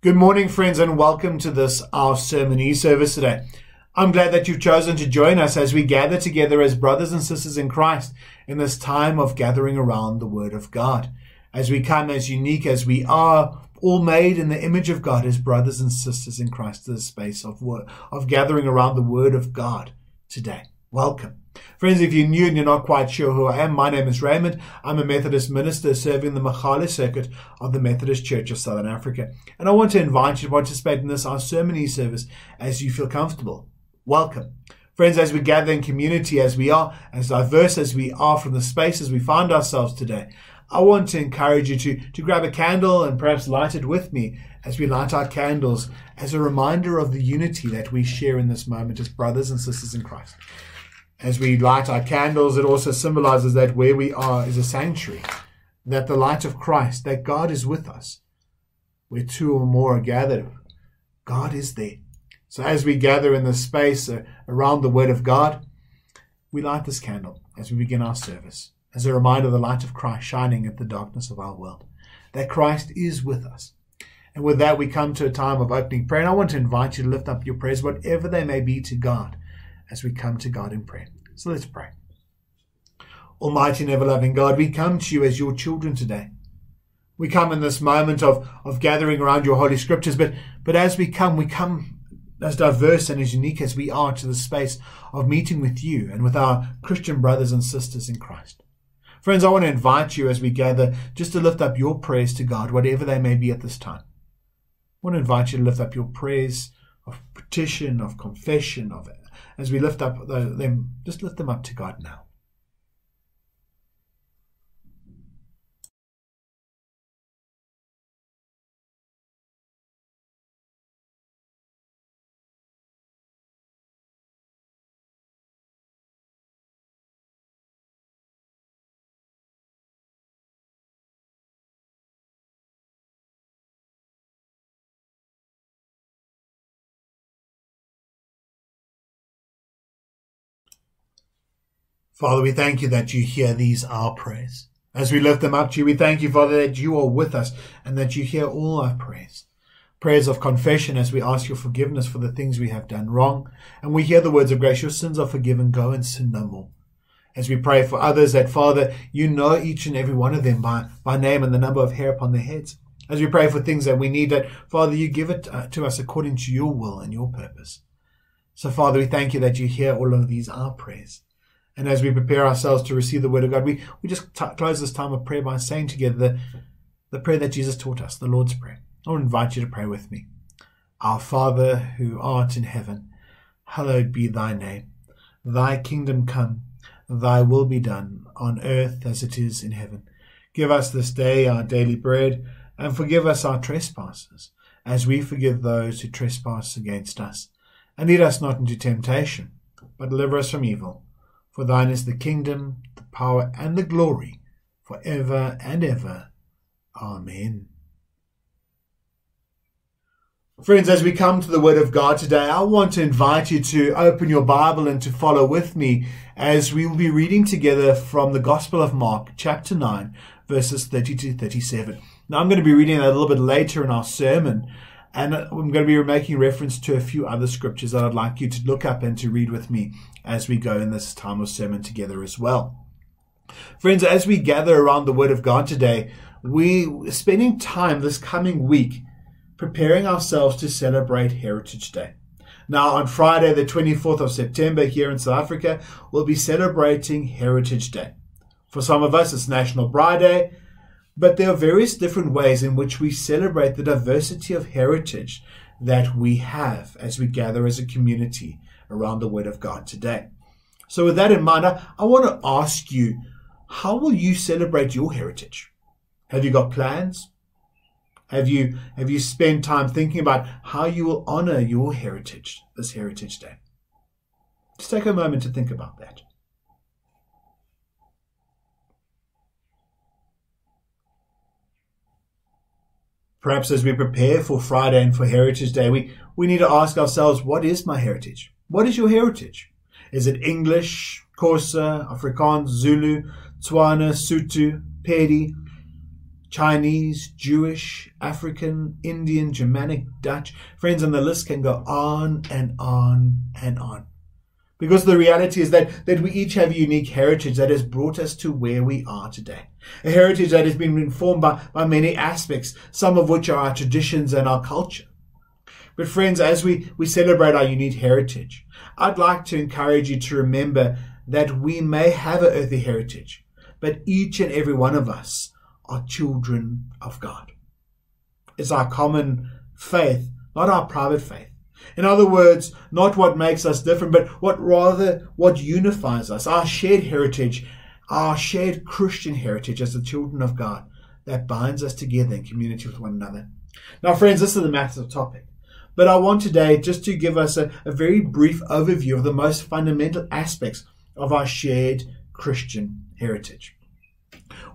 Good morning, friends, and welcome to this, our sermon e service today. I'm glad that you've chosen to join us as we gather together as brothers and sisters in Christ in this time of gathering around the Word of God. As we come as unique as we are, all made in the image of God as brothers and sisters in Christ to the space of, of gathering around the Word of God today. Welcome. Friends, if you're new and you're not quite sure who I am, my name is Raymond. I'm a Methodist minister serving the Mogale circuit of the Methodist Church of Southern Africa. And I want to invite you to participate in this, our sermon service, as you feel comfortable. Welcome. Friends, as we gather in community as we are, as diverse as we are from the spaces we find ourselves today, I want to encourage you to, to grab a candle and perhaps light it with me as we light our candles as a reminder of the unity that we share in this moment as brothers and sisters in Christ. As we light our candles, it also symbolizes that where we are is a sanctuary, that the light of Christ, that God is with us. Where two or more are gathered, God is there. So as we gather in this space uh, around the Word of God, we light this candle as we begin our service, as a reminder of the light of Christ shining at the darkness of our world, that Christ is with us. And with that, we come to a time of opening prayer. And I want to invite you to lift up your prayers, whatever they may be, to God as we come to God in prayer. So let's pray. Almighty and ever loving God, we come to you as your children today. We come in this moment of, of gathering around your holy scriptures, but, but as we come, we come as diverse and as unique as we are to the space of meeting with you and with our Christian brothers and sisters in Christ. Friends, I want to invite you as we gather just to lift up your prayers to God, whatever they may be at this time. I want to invite you to lift up your prayers of petition, of confession, of as we lift up them, just lift them up to God now. Father, we thank you that you hear these our prayers. As we lift them up to you, we thank you, Father, that you are with us and that you hear all our prayers. Prayers of confession as we ask your forgiveness for the things we have done wrong. And we hear the words of grace, your sins are forgiven, go and sin no more. As we pray for others, that Father, you know each and every one of them by, by name and the number of hair upon their heads. As we pray for things that we need, that Father, you give it uh, to us according to your will and your purpose. So Father, we thank you that you hear all of these our prayers. And as we prepare ourselves to receive the word of God, we, we just t- close this time of prayer by saying together the, the prayer that Jesus taught us, the Lord's Prayer. I want to invite you to pray with me. Our Father who art in heaven, hallowed be thy name. Thy kingdom come, thy will be done, on earth as it is in heaven. Give us this day our daily bread, and forgive us our trespasses, as we forgive those who trespass against us. And lead us not into temptation, but deliver us from evil. For thine is the kingdom, the power, and the glory, for ever and ever. Amen. Friends, as we come to the Word of God today, I want to invite you to open your Bible and to follow with me as we will be reading together from the Gospel of Mark, chapter 9, verses 30 to 37. Now, I'm going to be reading that a little bit later in our sermon, and I'm going to be making reference to a few other scriptures that I'd like you to look up and to read with me as we go in this time of sermon together as well. Friends, as we gather around the Word of God today, we spending time this coming week preparing ourselves to celebrate Heritage Day. Now, on Friday, the 24th of September, here in South Africa, we'll be celebrating Heritage Day. For some of us, it's National Braai Day. But there are various different ways in which we celebrate the diversity of heritage that we have as we gather as a community around the Word of God today. So, with that in mind, I, want to ask you how will you celebrate your heritage? Have you got plans? Have you, have you spent time thinking about how you will honor your heritage this Heritage Day? Just take a moment to think about that. Perhaps as we prepare for Friday and for Heritage Day, we, we need to ask ourselves, what is my heritage? What is your heritage? Is it English, Xhosa, Afrikaans, Zulu, Tswana, Sotho, Pedi? Chinese, Jewish, African, Indian, Germanic, Dutch. Friends, and the list can go on and on and on. Because the reality is that, that we each have a unique heritage that has brought us to where we are today. A heritage that has been informed by, by many aspects, some of which are our traditions and our culture. But friends, as we, we celebrate our unique heritage, I'd like to encourage you to remember that we may have an earthly heritage, but each and every one of us are children of God. It's our common faith, not our private faith. In other words, not what makes us different, but what rather what unifies us, our shared heritage, our shared Christian heritage as the children of God that binds us together in community with one another. Now, friends, this is the massive topic. But I want today just to give us a, a very brief overview of the most fundamental aspects of our shared Christian heritage.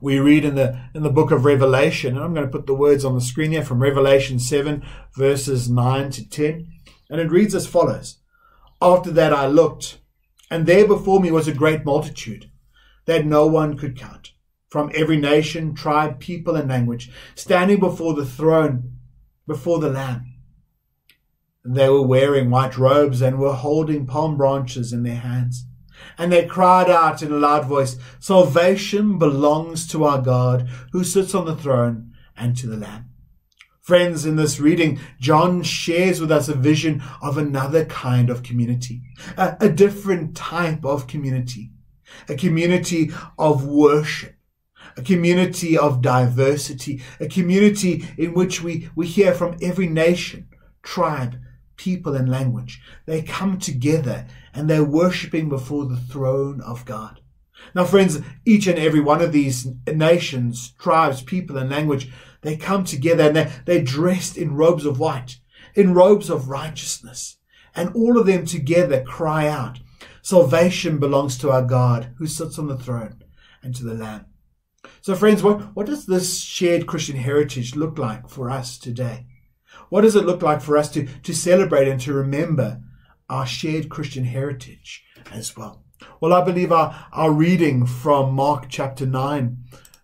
We read in the in the book of Revelation, and I'm going to put the words on the screen here from Revelation 7, verses 9 to 10. And it reads as follows After that I looked, and there before me was a great multitude that no one could count, from every nation, tribe, people, and language, standing before the throne, before the Lamb. And they were wearing white robes and were holding palm branches in their hands. And they cried out in a loud voice, Salvation belongs to our God who sits on the throne and to the Lamb. Friends, in this reading, John shares with us a vision of another kind of community, a, a, different type of community, a community of worship, a community of diversity, a community in which we, we hear from every nation, tribe, people, and language. They come together and they're worshiping before the throne of God. Now, friends, each and every one of these nations, tribes, people, and language they come together and they're, they're dressed in robes of white, in robes of righteousness. And all of them together cry out, Salvation belongs to our God who sits on the throne and to the Lamb. So, friends, what, what does this shared Christian heritage look like for us today? What does it look like for us to, to celebrate and to remember our shared Christian heritage as well? Well, I believe our, our reading from Mark chapter 9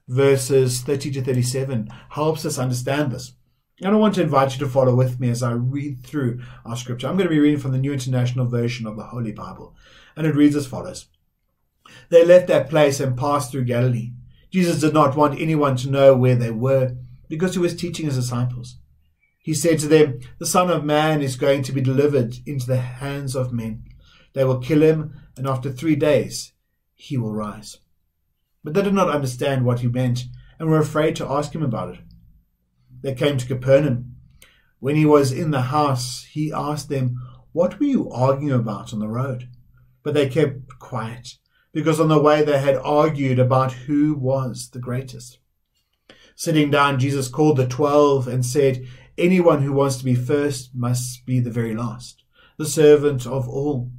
verses 30 to 37 helps us understand this. And I want to invite you to follow with me as I read through our scripture. I'm going to be reading from the New International Version of the Holy Bible. And it reads as follows They left that place and passed through Galilee. Jesus did not want anyone to know where they were because he was teaching his disciples. He said to them, The Son of Man is going to be delivered into the hands of men. They will kill him, and after three days he will rise. But they did not understand what he meant and were afraid to ask him about it. They came to Capernaum. When he was in the house, he asked them, What were you arguing about on the road? But they kept quiet, because on the way they had argued about who was the greatest. Sitting down, Jesus called the twelve and said, Anyone who wants to be first must be the very last, the servant of all.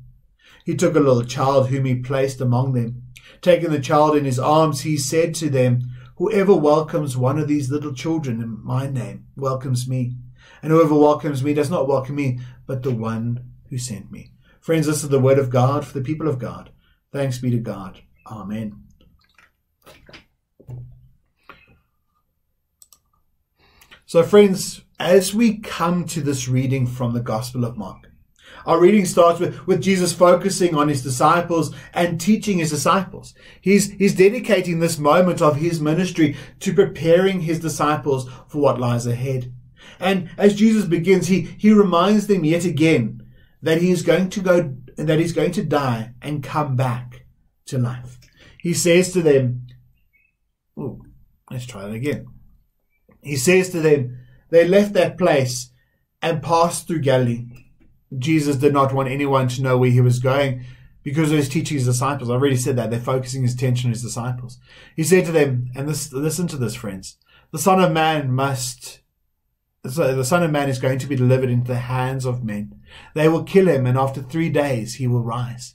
He took a little child whom he placed among them Taking the child in his arms, he said to them, Whoever welcomes one of these little children in my name welcomes me. And whoever welcomes me does not welcome me, but the one who sent me. Friends, this is the word of God for the people of God. Thanks be to God. Amen. So, friends, as we come to this reading from the Gospel of Mark, our reading starts with, with Jesus focusing on his disciples and teaching his disciples. He's, he's dedicating this moment of his ministry to preparing his disciples for what lies ahead. And as Jesus begins, he, he reminds them yet again that he is going to go, that he's going to die and come back to life. He says to them, let's try that again. He says to them, they left that place and passed through Galilee Jesus did not want anyone to know where he was going because he was teaching his disciples. I already said that. They're focusing his attention on his disciples. He said to them, and this, listen to this, friends. The Son of Man must, the Son of Man is going to be delivered into the hands of men. They will kill him, and after three days he will rise.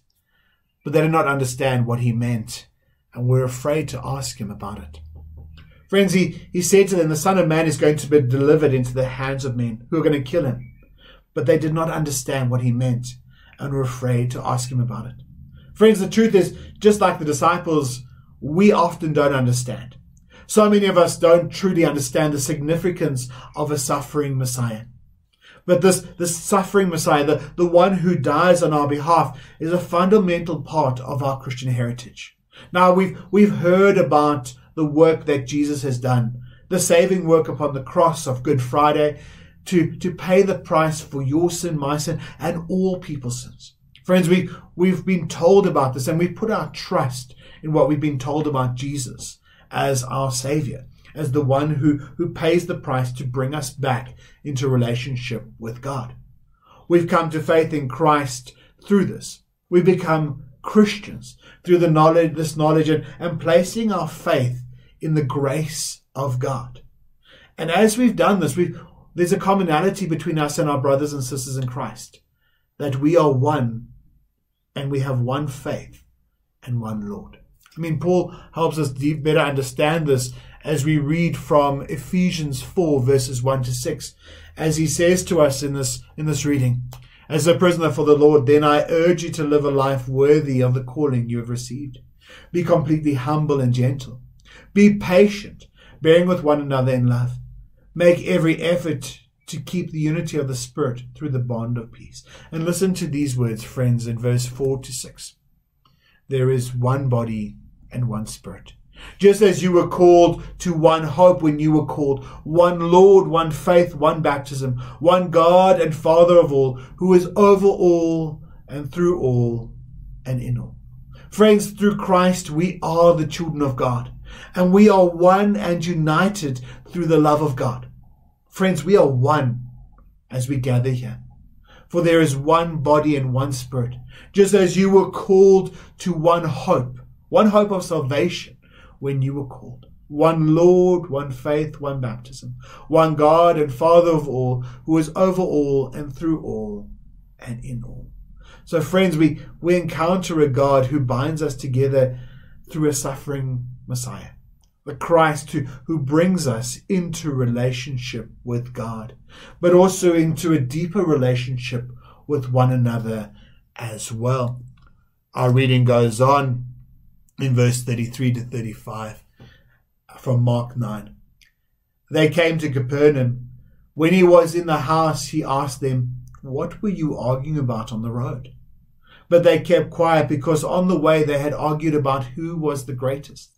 But they did not understand what he meant, and were afraid to ask him about it. Friends, he, he said to them, the Son of Man is going to be delivered into the hands of men who are going to kill him but they did not understand what he meant and were afraid to ask him about it. Friends, the truth is, just like the disciples, we often don't understand. So many of us don't truly understand the significance of a suffering Messiah. But this, this suffering Messiah, the, the one who dies on our behalf, is a fundamental part of our Christian heritage. Now we've, we've heard about the work that Jesus has done, the saving work upon the cross of Good Friday to, to pay the price for your sin, my sin, and all people's sins. Friends, we, we've been told about this and we've put our trust in what we've been told about Jesus as our Savior as the one who, who pays the price to bring us back into relationship with God. We've come to faith in Christ through this. We become Christians through the knowledge, this knowledge and, and placing our faith in the grace of God. And as we've done this, we've, there's a commonality between us and our brothers and sisters in Christ, that we are one and we have one faith and one Lord. I mean, Paul helps us better understand this as we read from Ephesians 4 verses 1 to 6, as he says to us in this, in this reading, as a prisoner for the Lord, then I urge you to live a life worthy of the calling you have received. Be completely humble and gentle. Be patient, bearing with one another in love. Make every effort to keep the unity of the Spirit through the bond of peace. And listen to these words, friends, in verse 4 to 6. There is one body and one Spirit just as you were called to one hope when you were called, one Lord, one faith, one baptism, one God and Father of all, who is over all and through all and in all. Friends, through Christ we are the children of God, and we are one and united through the love of God. Friends, we are one as we gather here. For there is one body and one spirit, just as you were called to one hope, one hope of salvation when you were called. One Lord, one faith, one baptism, one God and Father of all, who is over all and through all and in all. So, friends, we, we encounter a God who binds us together through a suffering Messiah, the Christ who, who brings us into relationship with God, but also into a deeper relationship with one another as well. Our reading goes on in verse 33 to 35 from Mark 9. They came to Capernaum. When he was in the house, he asked them, What were you arguing about on the road? But they kept quiet because on the way they had argued about who was the greatest.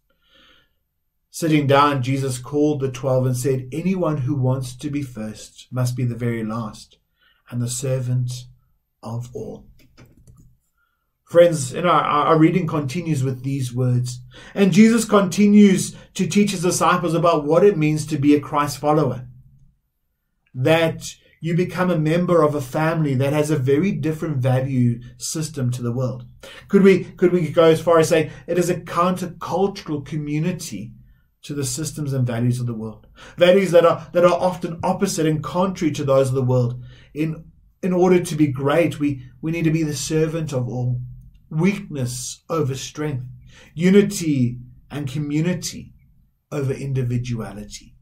Sitting down, Jesus called the twelve and said, Anyone who wants to be first must be the very last and the servant of all. Friends, our, our reading continues with these words. And Jesus continues to teach his disciples about what it means to be a Christ follower. That you become a member of a family that has a very different value system to the world. Could we, could we go as far as saying it is a countercultural community to the systems and values of the world? Values that are, that are often opposite and contrary to those of the world. In, in order to be great, we, we need to be the servant of all weakness over strength, unity and community over individuality.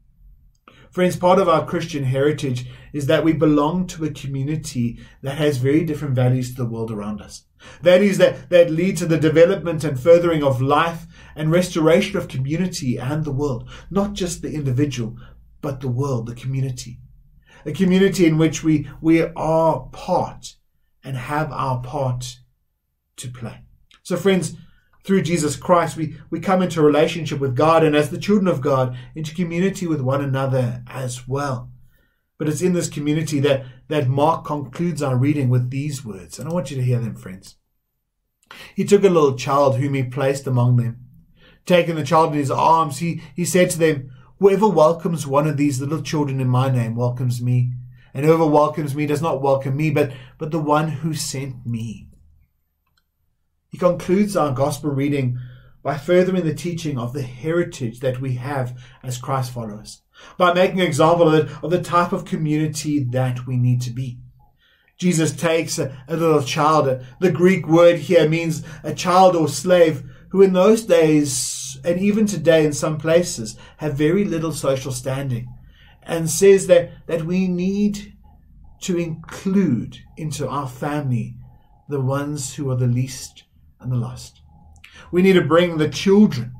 Friends, part of our Christian heritage is that we belong to a community that has very different values to the world around us. Values that, that lead to the development and furthering of life and restoration of community and the world. Not just the individual, but the world, the community. A community in which we, we are part and have our part to play. So, friends, through Jesus Christ, we, we come into relationship with God and as the children of God, into community with one another as well. But it's in this community that, that Mark concludes our reading with these words. And I want you to hear them, friends. He took a little child whom he placed among them. Taking the child in his arms, he, he said to them, Whoever welcomes one of these little children in my name welcomes me. And whoever welcomes me does not welcome me, but, but the one who sent me. He concludes our gospel reading by furthering the teaching of the heritage that we have as Christ followers, by making an example of, of the type of community that we need to be. Jesus takes a, a little child. The Greek word here means a child or slave who in those days and even today in some places have very little social standing and says that, that we need to include into our family the ones who are the least and the lost. We need to bring the children,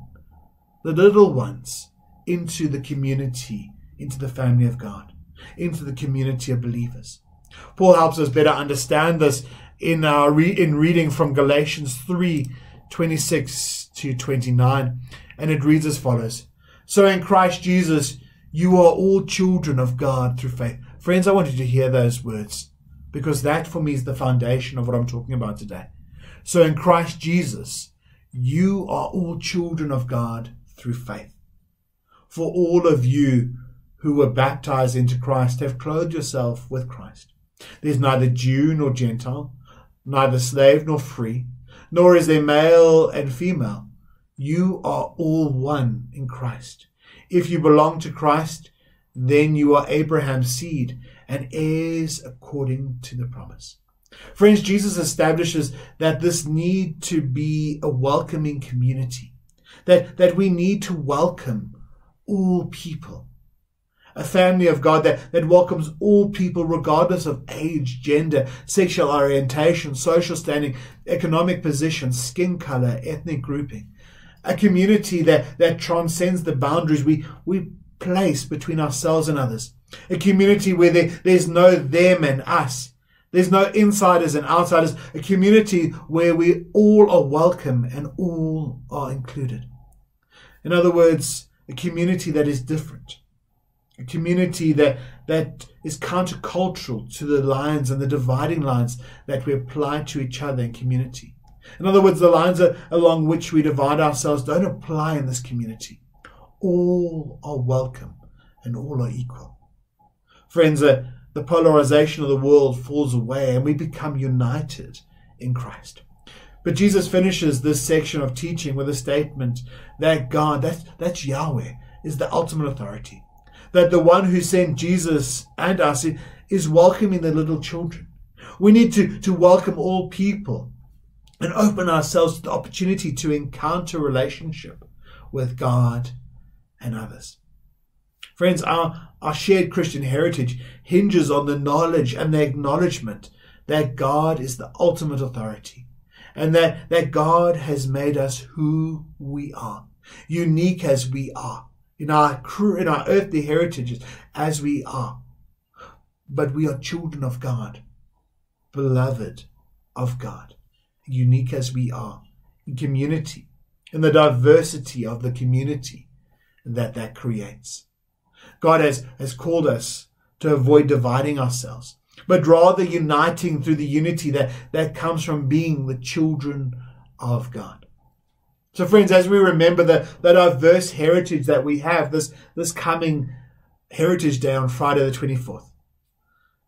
the little ones, into the community, into the family of God, into the community of believers. Paul helps us better understand this in our re- in reading from Galatians 3 26 to 29, and it reads as follows So in Christ Jesus, you are all children of God through faith. Friends, I want you to hear those words because that for me is the foundation of what I'm talking about today. So in Christ Jesus, you are all children of God through faith. For all of you who were baptized into Christ have clothed yourself with Christ. There's neither Jew nor Gentile, neither slave nor free, nor is there male and female. You are all one in Christ. If you belong to Christ, then you are Abraham's seed and heirs according to the promise. Friends, Jesus establishes that this need to be a welcoming community, that, that we need to welcome all people. A family of God that, that welcomes all people regardless of age, gender, sexual orientation, social standing, economic position, skin color, ethnic grouping. A community that, that transcends the boundaries we, we place between ourselves and others. A community where there, there's no them and us. There's no insiders and outsiders. A community where we all are welcome and all are included. In other words, a community that is different. A community that, that is countercultural to the lines and the dividing lines that we apply to each other in community. In other words, the lines along which we divide ourselves don't apply in this community. All are welcome and all are equal. Friends, the polarization of the world falls away and we become united in Christ. But Jesus finishes this section of teaching with a statement that God, that's, that's Yahweh, is the ultimate authority. That the one who sent Jesus and us is welcoming the little children. We need to, to welcome all people and open ourselves to the opportunity to encounter relationship with God and others. Friends, our, our shared Christian heritage hinges on the knowledge and the acknowledgement that God is the ultimate authority and that, that God has made us who we are, unique as we are, in our, in our earthly heritages as we are. But we are children of God, beloved of God, unique as we are, in community, in the diversity of the community that that creates. God has, has called us to avoid dividing ourselves, but rather uniting through the unity that, that comes from being the children of God. So, friends, as we remember the, the diverse heritage that we have this, this coming Heritage Day on Friday the 24th,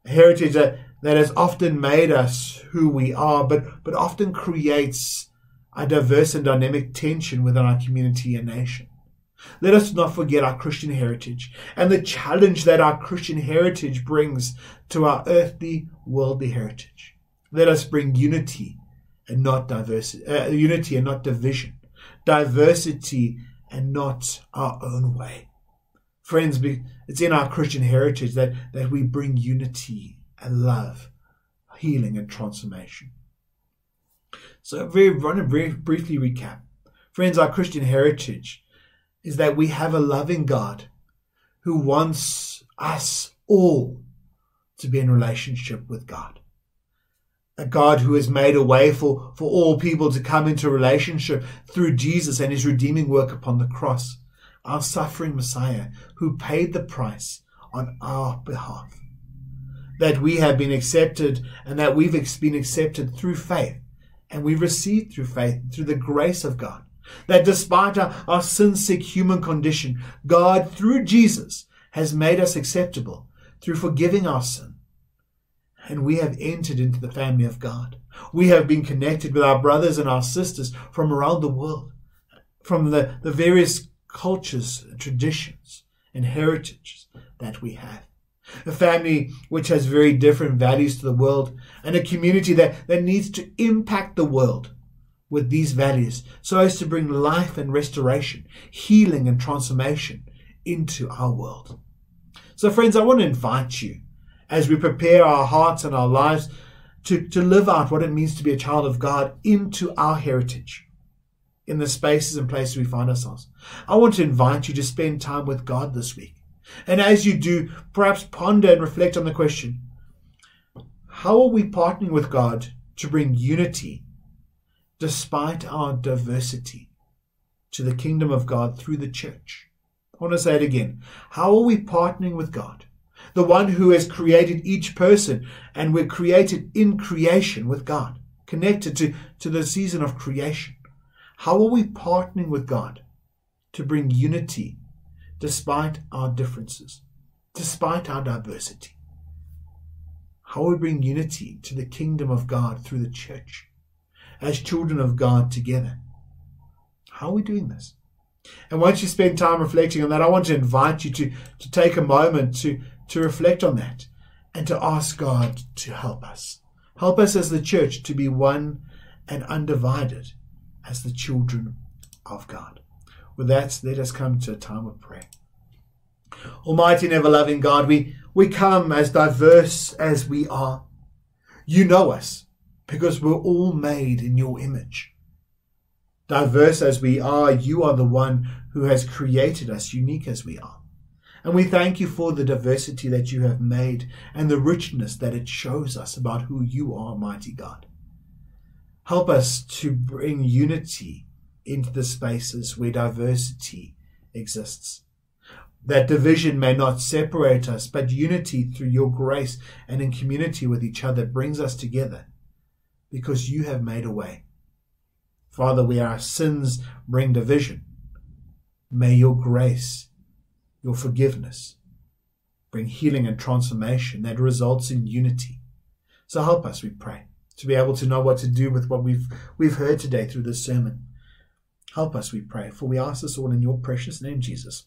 a heritage that, that has often made us who we are, but, but often creates a diverse and dynamic tension within our community and nation. Let us not forget our Christian heritage and the challenge that our Christian heritage brings to our earthly, worldly heritage. Let us bring unity and not diversity, uh, unity and not division, diversity and not our own way. Friends, it's in our Christian heritage that, that we bring unity and love, healing and transformation. So, very, very briefly recap. Friends, our Christian heritage is that we have a loving God who wants us all to be in relationship with God. A God who has made a way for, for all people to come into relationship through Jesus and his redeeming work upon the cross. Our suffering Messiah who paid the price on our behalf. That we have been accepted and that we've been accepted through faith and we received through faith, through the grace of God. That despite our, our sin sick human condition, God, through Jesus, has made us acceptable through forgiving our sin. And we have entered into the family of God. We have been connected with our brothers and our sisters from around the world, from the, the various cultures, traditions, and heritages that we have. A family which has very different values to the world, and a community that, that needs to impact the world with these values so as to bring life and restoration, healing and transformation into our world. So, friends, I want to invite you as we prepare our hearts and our lives to, to live out what it means to be a child of God into our heritage, in the spaces and places we find ourselves. I want to invite you to spend time with God this week. And as you do, perhaps ponder and reflect on the question how are we partnering with God to bring unity despite our diversity to the kingdom of God through the church? I want to say it again. How are we partnering with God? The one who has created each person, and we're created in creation with God, connected to, to the season of creation. How are we partnering with God to bring unity despite our differences, despite our diversity? How we bring unity to the kingdom of God through the church as children of God together. How are we doing this? And once you spend time reflecting on that, I want to invite you to, to take a moment to, to reflect on that and to ask God to help us. Help us as the church to be one and undivided as the children of God. With that, let us come to a time of prayer. Almighty and ever loving God, we, we come as diverse as we are. You know us because we're all made in your image. Diverse as we are, you are the one who has created us unique as we are. And we thank you for the diversity that you have made and the richness that it shows us about who you are, mighty God. Help us to bring unity into the spaces where diversity exists. That division may not separate us, but unity through your grace and in community with each other brings us together because you have made a way. Father, where our sins bring division, may your grace, your forgiveness, bring healing and transformation that results in unity. So help us, we pray to be able to know what to do with what we've we've heard today through this sermon. Help us, we pray, for we ask this all in your precious name, Jesus.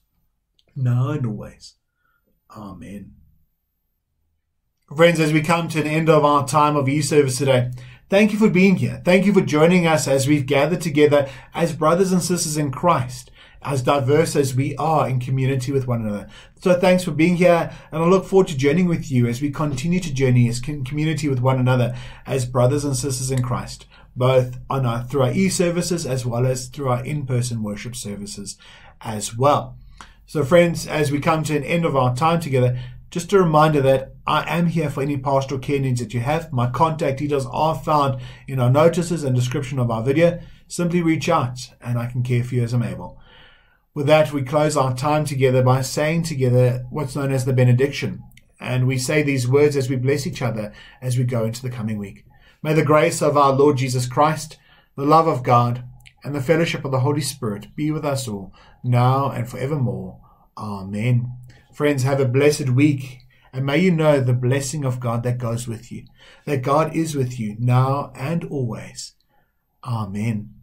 Now and always. Amen. Friends, as we come to an end of our time of e-service today, thank you for being here. Thank you for joining us as we've gathered together as brothers and sisters in Christ as diverse as we are in community with one another. So thanks for being here, and I look forward to journeying with you as we continue to journey as community with one another as brothers and sisters in Christ, both on our, through our e-services as well as through our in-person worship services as well. So friends, as we come to an end of our time together, just a reminder that I am here for any pastoral care needs that you have. My contact details are found in our notices and description of our video. Simply reach out and I can care for you as I'm able. With that, we close our time together by saying together what's known as the benediction. And we say these words as we bless each other as we go into the coming week. May the grace of our Lord Jesus Christ, the love of God, and the fellowship of the Holy Spirit be with us all, now and forevermore. Amen. Friends, have a blessed week. And may you know the blessing of God that goes with you, that God is with you now and always. Amen.